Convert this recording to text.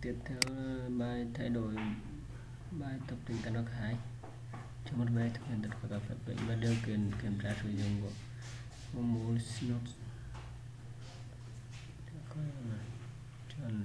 Tiếp theo là bài thay đổi bài tập tính toán học 2 Cho một bài thực hiện tất cả các phép tính và điều kiện kiểm tra sử dụng của Homo Sinus Chọn